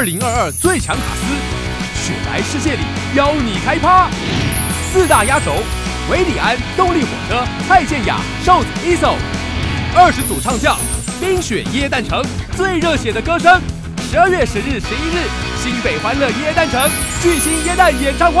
二零二二最强卡司，雪白世界里邀你开趴。四大压轴：韦礼安、动力火车、蔡健雅、瘦子 ISO，二十组唱将，冰雪耶诞城最热血的歌声。十二月十日、十一日，新北欢乐耶诞城巨星耶诞演唱会。